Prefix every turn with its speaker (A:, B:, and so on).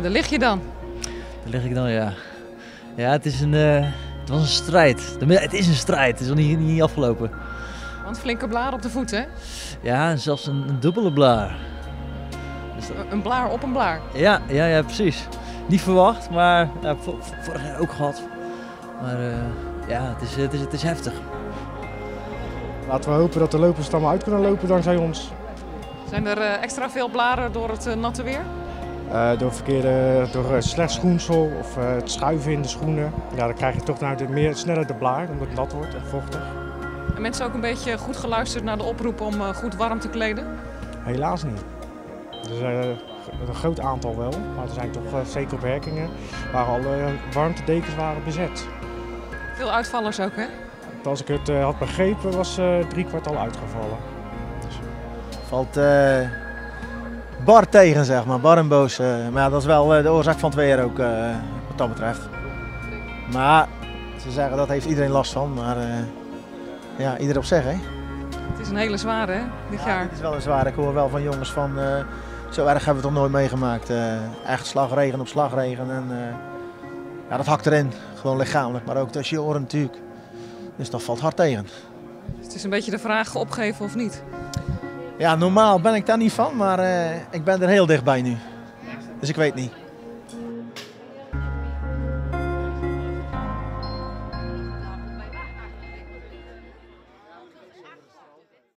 A: En daar lig je dan.
B: Daar lig ik dan, ja. Ja, het, is een, eh, het was een strijd. Het is een strijd, het is nog niet, niet afgelopen.
A: Want flinke blaar op de voet, hè?
B: Ja, zelfs een, een dubbele blaar. Dus dat-
A: Een blaar op een blaar.
B: Ja, ja, ja, precies. Niet verwacht, maar ja, vo- vo- vorig jaar ook gehad. Maar eh, ja, het is, het, is, het is heftig.
C: Laten we hopen dat de lopers het allemaal uit kunnen lopen dankzij ons.
A: Zijn er eh, extra veel blaren door het natte weer?
C: Eh, door verkeerde, door eh, slecht schoensel of eh, het schuiven in de schoenen. Ja, dan krijg je toch nou de, meer, sneller de blaar, omdat het nat wordt en vochtig.
A: En mensen ook een beetje goed geluisterd naar de oproep om eh, goed warm te kleden?
C: Helaas niet. Er is eh, een groot aantal wel, maar er zijn toch zeker beperkingen waar alle warmtedekens waren bezet.
A: Veel uitvallers ook, hè?
C: Als ik het had begrepen was eh drie kwart al uitgevallen.
D: Valt eh, bar tegen, zeg maar. Bar en boos. eh. maar dat is wel eh, de oorzaak van het weer ook, eh, wat dat betreft. Maar ze zeggen dat heeft iedereen last van. Maar ja, ieder op zich, hè.
A: Het is een hele zware, hè, dit
D: Ja,
A: jaar.
D: dit is wel een zware. Ik hoor wel van jongens van... zo erg hebben we het nog nooit meegemaakt. echt slagregen op slagregen. En, ja, dat hakt erin. Gewoon lichamelijk, maar ook tussen je oren natuurlijk. Dus dat valt hard tegen.
A: Het is een beetje de vraag opgeven of niet.
D: Ja, normaal ben ik daar niet van, maar eh, ik ben er heel dichtbij nu. Dus ik weet niet.